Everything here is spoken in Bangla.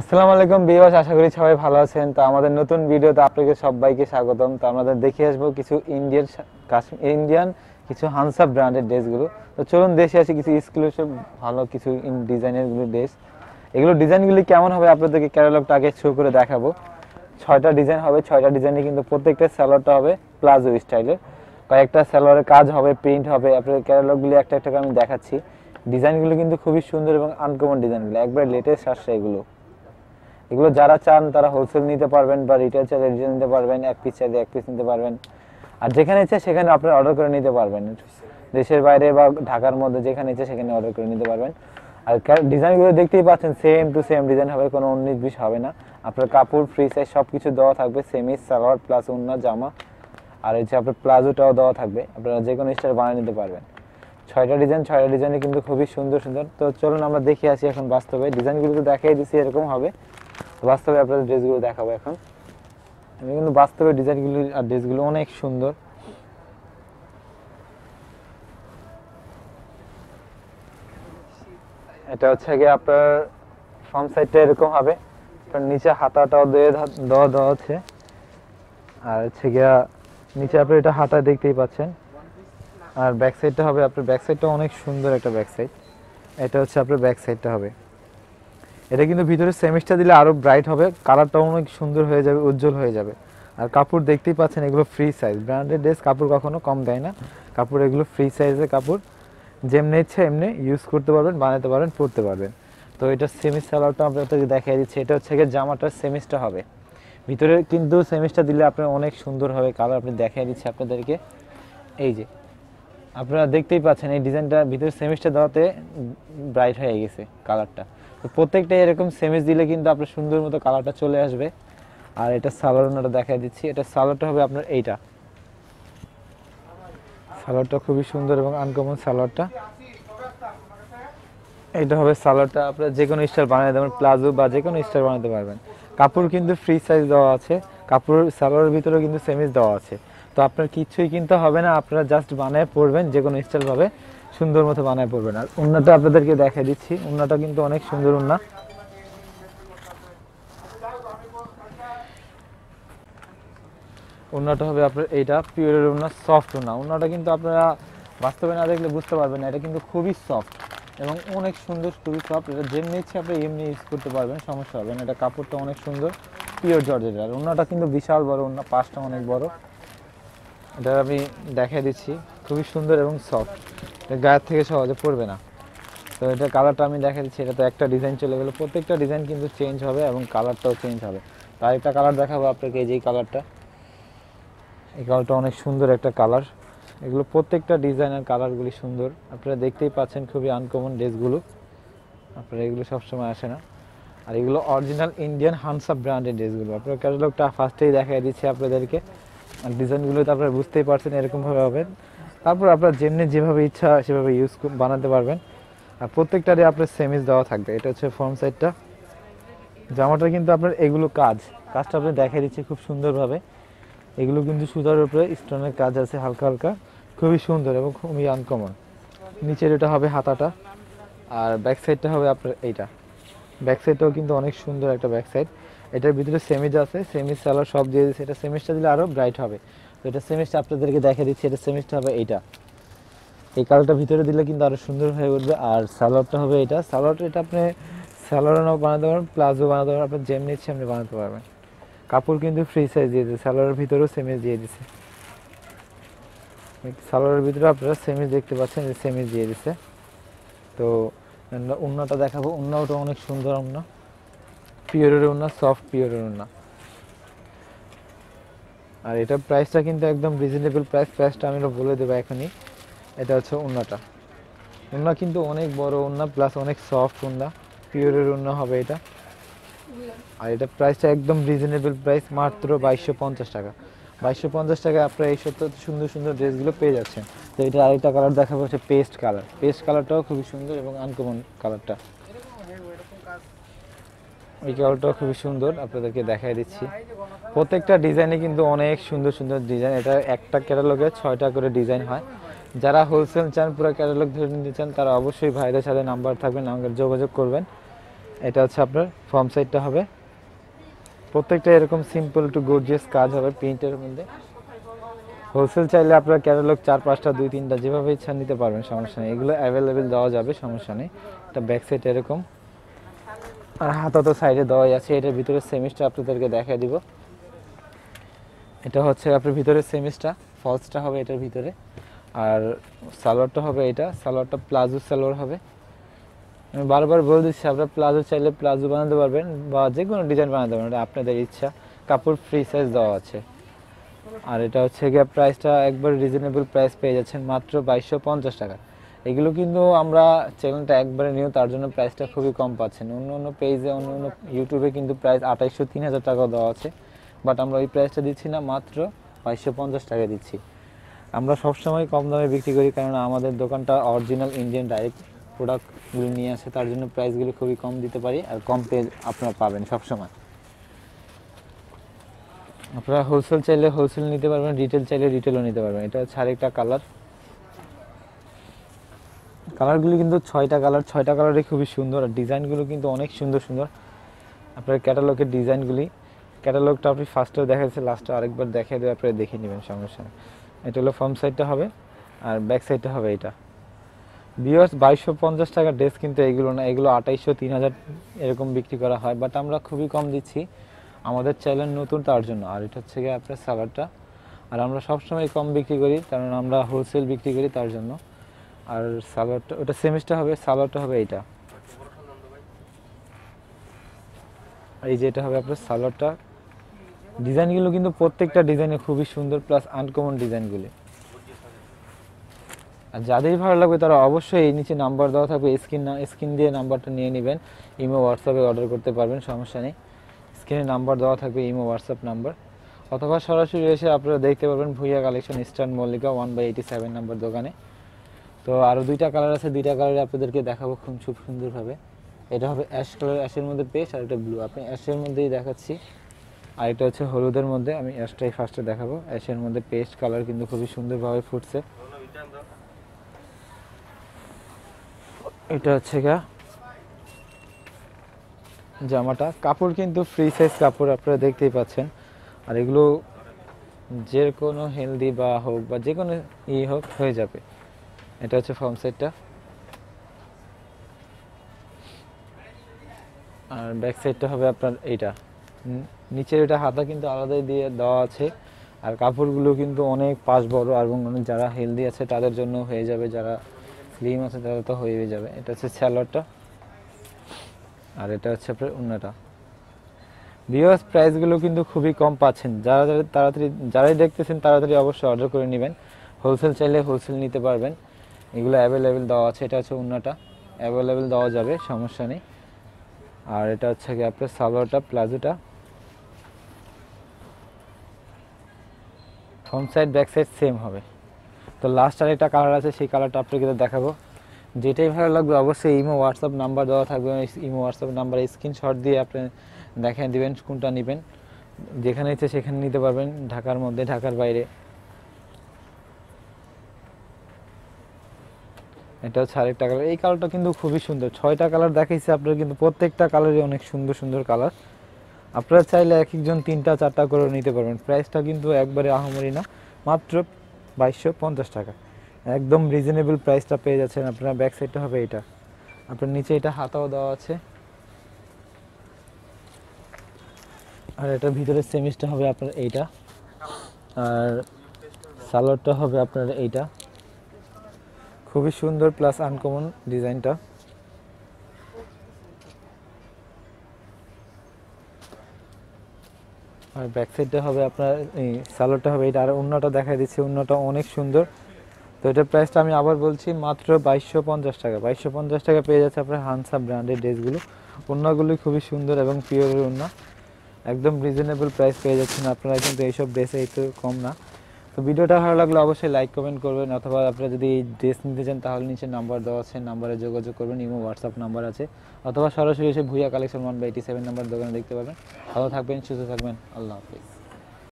আসসালামু আলাইকুম বিবাস আশা করি সবাই ভালো আছেন। তো আমাদের নতুন ভিডিওতে আপনাকে সবাইকে স্বাগতম। তো আমাদের দেখে আসব কিছু ইন্ডিয়ান কাশ্মীর ইন্ডিয়ান কিছু হানসা ব্র্যান্ডের ড্রেসগুলো তো চলুন দেশে আসি, কিছু এক্সক্লুসিভ ভালো কিছু ডিজাইনেরগুলো ড্রেস এগুলো ডিজাইনগুলি কেমন হবে আপনাদেরকে ক্যাটালগটা আগে শো করে দেখাবো। ছয়টা ডিজাইন হবে, ছয়টা ডিজাইনে কিন্তু প্রত্যেকটা স্যালোয়ারটা হবে প্লাজো স্টাইলের কয়েকটা স্যালোয়ারের কাজ হবে প্রিন্ট হবে। আপনাদের ক্যাটালগুলি একটা একটা আমি দেখাচ্ছি। ডিজাইনগুলো কিন্তু খুবই সুন্দর এবং আনকমন ডিজাইনগুলো একবার লেটেস্ট আসছে এগুলো। এগুলো যারা চান তারা হোলসেল নিতে পারবেন বা রিটেল চাইলে রিটেল নিতে পারবেন, এক পিস চাইলে এক পিস নিতে পারবেন। আর যেখানে ইচ্ছে সেখানে আপনারা অর্ডার করে নিতে পারবেন। দেশের বাইরে বা ঢাকার মধ্যে যেখানে ইচ্ছে সেখানে অর্ডার করে নিতে পারবেন। আর ডিজাইনগুলো দেখতেই পাচ্ছেন সেম টু সেম ডিজাইন হবে, কোনো উনিশ বিশ হবে না। আপনার কাপড় ফ্রি সাইজ সব কিছু দেওয়া থাকবে সেমিস সালোয়ার প্লাস উন্না জামা। আর হচ্ছে আপনার প্লাজোটাও দেওয়া থাকবে, আপনারা যে কোনো স্টাইল বানিয়ে নিতে পারবেন। ছয়টা ডিজাইন ছয়টা ডিজাইনে কিন্তু খুবই সুন্দর সুন্দর। তো চলুন আমরা দেখে আসি এখন বাস্তবে। ডিজাইনগুলো তো দেখাই দিচ্ছি এরকম হবে। বাস্তবে আপনাদের ড্রেসগুলো দেখাবো এখন। আমি কিন্তু বাস্তবে ডিজাইনগুলো আর ড্রেসগুলো অনেক সুন্দর। এটা হচ্ছে গিয়ে আপনার ফ্রন্ট সাইডটা এরকম হবে। নিচে হাতাটাও দিয়ে দেওয়া দেওয়া আছে। আর হচ্ছে গিয়া নিচে আপনি এটা হাতা দেখতেই পাচ্ছেন। আর ব্যাক সাইডটা হবে, আপনার ব্যাক সাইডটা অনেক সুন্দর একটা ব্যাক সাইড এটা হচ্ছে আপনার ব্যাক সাইডটা হবে। এটা কিন্তু ভিতরে সেমিস্টার দিলে আরও ব্রাইট হবে কালারটাও অনেক সুন্দর হয়ে যাবে, উজ্জ্বল হয়ে যাবে। আর কাপড় দেখতেই পাচ্ছেন এগুলো ফ্রি সাইজ ব্র্যান্ডেড ড্রেস কাপড় কখনো কম দেয় না। কাপড় এগুলো ফ্রি সাইজের কাপড়। যেমনি ইচ্ছে এমনি ইউজ করতে পারবেন, বানাতে পারবেন, পরতে পারবেন। তো এটা সেমিস সালোয়ারটা আপনাদেরকে দেখিয়ে দিচ্ছি। এটা হচ্ছে গিয়ে জামাটার সেমিস্টার হবে। ভিতরে কিন্তু সেমিস্টার দিলে আপনার অনেক সুন্দর হবে কালার আপনি দেখিয়ে দিচ্ছি আপনাদেরকে। এই যে, আপনারা দেখতেই পাচ্ছেন এই ডিজাইনটা ভিতরে সেমিস্টার দেওয়াতে ব্রাইট হয়ে গেছে কালারটা তো প্রত্যেকটা এরকম সেমিস দিলে কিন্তু আপনার সুন্দর মতো কালারটা চলে আসবে। আর এটা সালোয়ারটা দেখাই দিচ্ছি। এটা সালোয়ারটা হবে আপনার এইটা। সালোয়ারটা খুবই সুন্দর এবং আনকমন সালোয়ারটা। এটা হবে সালোয়ারটা আপনারা যে কোনো স্টাইল বানিয়ে দেবেন, প্লাজো বা যে কোনো স্টাইল বানাতে পারবেন। কাপড় কিন্তু ফ্রি সাইজ দেওয়া আছে। কাপড় সালোয়ারের ভিতরেও কিন্তু সেমিস দেওয়া আছে। তো আপনার কিছুই কিনতে হবে না। আপনারা জাস্ট বানায় পরবেন যে কোনো স্টাইল ভাবে। সুন্দর মতো বানায় পরবেন আর উন্নাটা আপনাদেরকে দেখাই দিচ্ছি। উন্নাটা কিন্তু অনেক সুন্দর উন্না। উন্নাটা হবে আপনার এইটা, পিওরের উন্না, সফট উন্না। উন্নাটা কিন্তু আপনারা বাস্তবে না দেখলে বুঝতে পারবেন না। এটা কিন্তু খুবই সফট এবং অনেক সুন্দর, খুবই সফট। এটা যেমনি ইচ্ছে আপনি এমনি ইউজ করতে পারবেন, সমস্যা হবে না। এটা কাপড়টা অনেক সুন্দর, পিওর জর্জের আর উন্নাটা কিন্তু বিশাল বড় উন্না পাঁচটা অনেক বড়। এটা আমি দেখাই দিচ্ছি। খুবই সুন্দর এবং সফট। গায়ের থেকে সহজে পড়বে না। তো এটা কালারটা আমি দেখা দিচ্ছি এটা তো একটা ডিজাইন চলে গেলো। প্রত্যেকটা ডিজাইন কিন্তু চেঞ্জ হবে এবং কালারটাও চেঞ্জ হবে। তার একটা কালার দেখাবো আপনাকে, এই যে কালারটা এই কালারটা অনেক সুন্দর একটা কালার এগুলো প্রত্যেকটা ডিজাইনের কালারগুলি সুন্দর। আপনারা দেখতেই পাচ্ছেন খুবই আনকমন ড্রেসগুলো আপনারা এগুলো সবসময় আসে না। আর এগুলো অরিজিনাল ইন্ডিয়ান হানসা ব্র্যান্ডের ড্রেসগুলো আপনার ক্যাটালগটা ফার্স্টেই দেখাই দিচ্ছি আপনাদেরকে। আর ডিজাইনগুলো তো আপনারা বুঝতেই পারছেন এরকমভাবে হবে। তারপর আপনার যেমনি যেভাবে ইচ্ছা সেভাবে ইউজ বানাতে পারবেন। আর প্রত্যেকটারই আপনার সেমিস দেওয়া থাকবে। এটা হচ্ছে ফর্ম সাইডটা জামাটা কিন্তু আপনার এগুলো কাজ। কাজটা আপনি দেখাই দিচ্ছে খুব সুন্দরভাবে। এগুলো কিন্তু সুতার উপরে স্টোনের কাজ আছে হালকা হালকা। খুবই সুন্দর এবং খুবই আনকমন নিচের এটা হবে হাতাটা। আর ব্যাক সাইডটা হবে আপনার এইটা। ব্যাক সাইডটাও কিন্তু অনেক সুন্দর একটা ব্যাক সাইড এটার ভিতরে সেমিজ আছে। সেমিজ সালোয়ার সব দিয়ে দিচ্ছে এটা সেমিজটা দিলে আরও ব্রাইট হবে। এটা সেমিজটা আপনাদেরকে দেখে দিচ্ছি, এটা সেমিজটা হবে এইটা। এই কালারটা ভিতরে দিলে কিন্তু আরও সুন্দর হয়ে উঠবে, আর সালোয়ারটা হবে এটা। সালোয়ারটা এটা আপনি সালোয়ারও বানাতে পারবেন প্লাজো বানাতে পারবেন, আপনি যেমনি ইচ্ছে আপনি বানাতে পারবেন। কাপড় কিন্তু ফ্রি সাইজ দিয়ে দিচ্ছে সালোয়ারের ভিতরেও সেমিজ দিয়ে দিছে সালোয়ারের ভিতরে আপনারা সেমিজ দেখতে পাচ্ছেন যে সেমিজ দিয়ে দিছে তো উন্নাটা দেখাবো, উন্নাটা অনেক সুন্দর উন্না। পিওরের উন্না সফট পিওরের উন্না। আর এটা প্রাইসটা কিন্তু একদম রিজনেবল প্রাইস প্রাইসটা আমি বলে দেবো এখনই। এটা হচ্ছে উন্নাটা উন্না কিন্তু অনেক বড় উন্না প্লাস অনেক সফট উন্না পিওরের উন্না হবে এটা। আর এটা প্রাইসটা একদম রিজনেবল প্রাইস মাত্র বাইশশো পঞ্চাশ টাকা। বাইশশো পঞ্চাশ টাকায় আপনারা এই সব সুন্দর সুন্দর ড্রেসগুলো পেয়ে যাচ্ছেন। তো এটা আরেকটা কালার দেখাবো, হচ্ছে পেস্ট কালার পেস্ট কালারটাও খুবই সুন্দর এবং আনকমন কালারটা এই কালারটাও খুবই সুন্দর, আপনাদেরকে দেখাই দিচ্ছি। প্রত্যেকটা ডিজাইনে কিন্তু অনেক সুন্দর সুন্দর ডিজাইন। এটা একটা ক্যাটালগে ছয়টা করে ডিজাইন হয়। যারা হোলসেল চান, পুরো ক্যাটালগ ধরে নিতে চান, তারা অবশ্যই ভাইদের সাথে নাম্বার থাকবে, নাম্বার যোগাযোগ করবেন। এটা হচ্ছে আপনার ফর্ম সাইডটা হবে। প্রত্যেকটা এরকম সিম্পল টু গর্জিয়াস কাজ হবে প্রিন্টের মধ্যে। হোলসেল চাইলে আপনার ক্যাটালগ চার, পাঁচটা, দুই, তিনটা যেভাবে ইচ্ছা নিতে পারবেন, সমস্যা নেই। এগুলো অ্যাভেলেবেল দেওয়া যাবে, সমস্যা নেই। এটা ব্যাক সাইড এরকম। আর হাতা তো সাইডে দেওয়াই আছে, এটার ভিতরে সেমিস্টার আপনাদেরকে দেখাই দিব। এটা হচ্ছে আপনার ভিতরে সেমিস্টার ফলসটা হবে এটার ভিতরে। আর সালোয়ারটা হবে এটা, সালোয়ারটা প্লাজো সালোয়ার হবে। আমি বারবার বলে দিচ্ছি, আপনারা প্লাজো চাইলে প্লাজো বানাতে পারবেন বা যে কোনো ডিজাইন বানাতে পারবেন, এটা আপনাদের ইচ্ছা। কাপড় ফ্রি সাইজ দেওয়া আছে। আর এটা হচ্ছে গিয়ে প্রাইসটা একবার রিজনেবল প্রাইস পেয়ে যাচ্ছেন মাত্র বাইশশো পঞ্চাশ টাকা। এগুলো কিন্তু আমরা চ্যানেলটা একবারে নিয়েও তার জন্য প্রাইসটা খুবই কম পাচ্ছেন। অন্য অন্য পেজে অন্য অন্য ইউটিউবে কিন্তু প্রাইস আঠাইশশো তিন হাজার টাকা দেওয়া আছে। বাট আমরা ওই প্রাইসটা দিচ্ছি না, মাত্র বাইশশো পঞ্চাশ টাকা দিচ্ছি। আমরা সবসময় কম দামে বিক্রি করি কারণ আমাদের দোকানটা অরিজিনাল ইন্ডিয়ান ডাইরেক্ট প্রোডাক্টগুলো নিয়ে আসে, তার জন্য প্রাইসগুলো খুবই কম দিতে পারি, আর কম পেয়ে আপনারা পাবেন সবসময়। আপনারা হোলসেল চাইলে হোলসেল নিতে পারবেন রিটেল চাইলে রিটেলও নিতে পারবেন। এটা হচ্ছে আরেকটা কালার কালারগুলো কিন্তু ছয়টা কালার, ছয়টা কালারে খুবই সুন্দর আর ডিজাইনগুলো কিন্তু অনেক সুন্দর সুন্দর। আপনার ক্যাটালগের ডিজাইনগুলি, ক্যাটালগটা আপনি ফার্স্টেও দেখাচ্ছে লাস্টে আরেকবার দেখিয়ে দেবে, আপনারা দেখে নেবেন সঙ্গে এটা হলো ফ্রন্ট সাইডটা হবে আর ব্যাক সাইডটা হবে এটা। বিয়ার্স বাইশশো পঞ্চাশ টাকার ড্রেস কিন্তু এগুলো না, এগুলো আঠাইশশো তিন হাজার এরকম বিক্রি করা হয় বাট আমরা খুবই কম দিচ্ছি আমাদের চ্যানেল নতুন তার জন্য। আর এটা হচ্ছে গিয়ে আপনার সালাডটা আর আমরা সবসময় কম বিক্রি করি, কারণ আমরা হোলসেল বিক্রি করি তার জন্য। আর সালাডটা ওটা সেমিস্টার হবে সালাডটা হবে এইটা। এই যে এটা হবে আপনার সালোয়ারটা। ডিজাইনগুলো কিন্তু প্রত্যেকটা ডিজাইনে খুবই সুন্দর প্লাস আনকমন ডিজাইনগুলি। আর যাদেরই ভালো লাগবে তারা অবশ্যই এই নিচে নাম্বার দেওয়া থাকবে স্ক্রিন না স্ক্রিন দিয়ে নাম্বারটা নিয়ে নেবেন। ইমো হোয়াটসঅ্যাপে অর্ডার করতে পারবেন, সমস্যা নেই। স্ক্রিনে নাম্বার দেওয়া থাকবে, ইমো হোয়াটসঅ্যাপ নাম্বার অথবা সরাসরি এসে আপনারা দেখতে পারবেন Bhuiya collection eastern Mallika one by eighty seven number দোকানে। তো আরও দুইটা কালার আছে, দুইটা কালারে আপনাদেরকে দেখাবো খুব খুব সুন্দরভাবে। এটা হবে অ্যাশ কালার অ্যাশের মধ্যে পেস্ট আর এটা ব্লু আপনি অ্যাশের মধ্যেই দেখাচ্ছি। আর এটা হচ্ছে হলুদের মধ্যে, আমি অ্যাশটাই ফার্স্টে দেখাবো। অ্যাশের মধ্যে পেস্ট কালার কিন্তু খুবই সুন্দরভাবে ফুটছে। এটা হচ্ছে গা জামাটা। কাপড় কিন্তু ফ্রি সাইজ কাপড়, আপনারা দেখতেই পাচ্ছেন। আর এগুলো যে কোনো হেলদি বা হোক বা যে কোনো ই হোক হয়ে যাবে। এটা হচ্ছে ফর্ম সাইডটা আর ব্যাক সাইডটা হবে আপনার এইটা। নিচের এটা হাতা কিন্তু আলাদাই দিয়ে দেওয়া আছে। আর কাপড়গুলো কিন্তু অনেক পাশ বড় এবং অনেক যারা হেলদি আছে তাদের জন্য হয়ে যাবে, যারা স্লিম আছে তাদের তো হয়ে যাবে। এটা হচ্ছে স্যালোয়ারটা আর এটা হচ্ছে আপনার উন্নাটা। বিওস প্রাইসগুলো কিন্তু খুবই কম পাচ্ছেন। যারা যারা তাড়াতাড়ি, যারাই দেখতেছেন তাড়াতাড়ি অবশ্যই অর্ডার করে নেবেন। হোলসেল চাইলে হোলসেল নিতে পারবেন। এগুলো অ্যাভেলেবেল দেওয়া আছে, এটা হচ্ছে উন্নাটা। অ্যাভেলেবেল দেওয়া যাবে, সমস্যা নেই। আর এটা হচ্ছে কি আপনার সালোয়ারটা, প্লাজোটা। Front side back side same হবে। তো লাস্ট আর একটা কালার আছে, সেই কালারটা আপনাকে দেখাবো। যেটাই ভালো লাগবে অবশ্যই ইমো হোয়াটসঅ্যাপ নাম্বার দেওয়া থাকবে। ইমো হোয়াটসঅ্যাপ নাম্বারে স্ক্রিনশট দিয়ে আপনি দেখেন দিবেন, কোনটা নেবেন। যেখানে ইচ্ছে সেখানে নিতে পারবেন, ঢাকার মধ্যে, ঢাকার বাইরে। এটা হচ্ছে আরেকটা কালার এই কালারটা কিন্তু খুবই সুন্দর। ছয়টা কালার দেখাইছে আপনার, কিন্তু প্রত্যেকটা কালারই অনেক সুন্দর সুন্দর কালার আপনারা চাইলে এক একজন তিনটা, চারটা করে নিতে পারবেন। প্রাইসটা কিন্তু একবারে আহামরি না, মাত্র বাইশশো পঞ্চাশ টাকা। একদম রিজনেবল প্রাইসটা পেয়ে যাচ্ছেন আপনার। ব্যাক সাইডটা হবে এটা। আপনার নিচে এটা হাতাও দেওয়া আছে। আর এটার ভিতরে সেমিসটা হবে আপনার এইটা। আর সালোয়ারটা হবে আপনার এইটা। খুবই সুন্দর প্লাস আনকমন ডিজাইনটা আর ব্যাক সাইডটা হবে আপনার, এই সালোয়ারটা হবে, এটা আর অন্যটা দেখাই দিচ্ছি, অন্যটা অনেক সুন্দর। তো এটার প্রাইসটা আমি আবার বলছি, মাত্র বাইশশো পঞ্চাশ টাকা। বাইশশো পঞ্চাশ টাকা পেয়ে যাচ্ছে আপনার হানসা ব্র্যান্ডের ড্রেসগুলো অন্যগুলি খুবই সুন্দর এবং পিওরের অন্য। একদম রিজনেবল প্রাইস পেয়ে যাচ্ছেন আপনারা, কিন্তু এইসব ড্রেসে এই তো কম না। তো ভিডিওটা ভালো লাগলে অবশ্যই লাইক কমেন্ট করবেন, অথবা আপনারা যদি ড্রেস নিতে চান, তাহলে নিচে নাম্বার দেওয়া আছে নাম্বারে যোগাযোগ করবেন, ইমো হোয়াটসঅ্যাপ নাম্বার আছে, অথবা সরাসরি এসে Bhuiya collection one by eighty seven number দোকানে দেখতে পাবেন ভালো থাকবেন, সুস্থ থাকবেন, আল্লাহ হাফিজ।